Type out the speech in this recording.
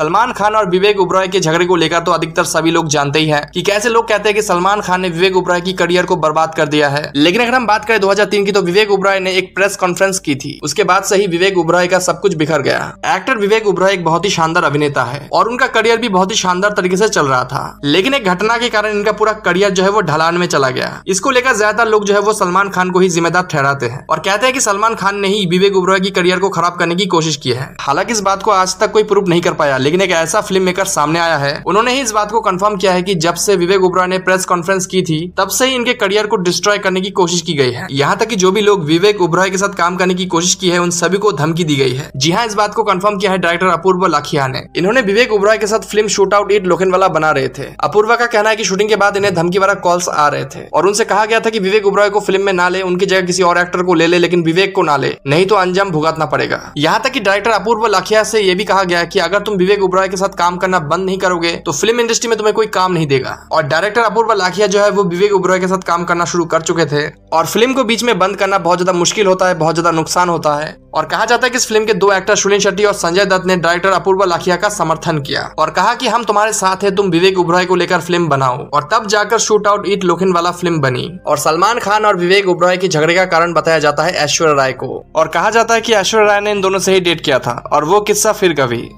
सलमान खान और विवेक उबराय के झगड़े को लेकर तो अधिकतर सभी लोग जानते ही हैं कि कैसे लोग कहते हैं कि सलमान खान ने विवेक उबराय की करियर को बर्बाद कर दिया है। लेकिन अगर हम बात करें 2003 की तो विवेक उबराय ने एक प्रेस कॉन्फ्रेंस की थी। उसके बाद से ही विवेक उबराय का सब कुछ बिखर गया। एक्टर विवेक उबराय एक बहुत ही शानदार अभिनेता है और उनका करियर भी बहुत ही शानदार तरीके से चल रहा था। लेकिन एक घटना के कारण इनका पूरा करियर जो है वो ढलान में चला गया। इसको लेकर ज़्यादातर लोग जो है वो सलमान खान को ही जिम्मेदार ठहराते हैं और कहते हैं कि सलमान खान ने ही विवेक उबराय की करियर को खराब करने की कोशिश की है। हालाँकि इस बात को आज तक कोई प्रूफ नहीं कर पाया लेकिन एक ऐसा फ़िल्म मेकर सामने आया है। उन्होंने ही इस बात को कंफर्म किया है कि जब से विवेक उबराय ने प्रेस कॉन्फ्रेंस की थी, तब से ही इनके करियर को डिस्ट्रॉय करने की कोशिश की गई है। यहाँ तक कि जो भी लोग विवेक उबराय के साथ काम करने की कोशिश की है, उन सभी को धमकी दी गई है। जी हाँ इस बात को कंफर्म किया है डायरेक्टर अपूर्व लाखिया ने। इन्होंने विवेक उबराय के साथ film shoot out at Lokhandwala बना रहे थे। अपूर्वा का कहना है कि शूटिंग के बाद इन्हें धमकी वाला कॉल्स आ रहे थे। और उनसे कहा गया था कि विवेक उबराय को फ़िल्म में ना ले, उनकी जगह किसी और एक्टर को ले ले, लेकिन विवेक को ना ले। नहीं तो अंजाम भुगतना पड़ेगा। यहाँ तक कि डायरेक्टर अपूर्व लाखिया से यह भी कहा गया कि अगर तुम विवेक उबराय के साथ काम करना बंद नहीं करोगे तो फ़िल्म इंडस्ट्री में तुम्हें कोई काम नहीं देगा। और डायरेक्टर अपूर्व लाखिया जो है, वो विवेक उबराय के साथ काम करना शुरू कर चुके थे। और फ़िल्म को बीच में बंद करना बहुत ज़्यादा मुश्किल होता है, बहुत ज़्यादा नुकसान होता है। और कहा जाता है कि इस फ़िल्म के दो एक्टर सुनील शेट्टी और संजय दत्त ने डायरेक्टर अपूर्व लाखिया का समर्थन किया। और कहा कि हम तुम्हारे साथ है, तुम विवेक उबराय को लेकर फ़िल्म बनाओ। और तब जाकर शूट आउट ईट लोखिन वाला फ़िल्म बनी। और सलमान खान और विवेक उबराय के झगड़े का कारण बताया जाता है ऐश्वर्या राय को। और कहा जाता है की ऐश्वर्या राय ने इन दोनों से ही डेट किया था, और वो किस्सा फिर कभी।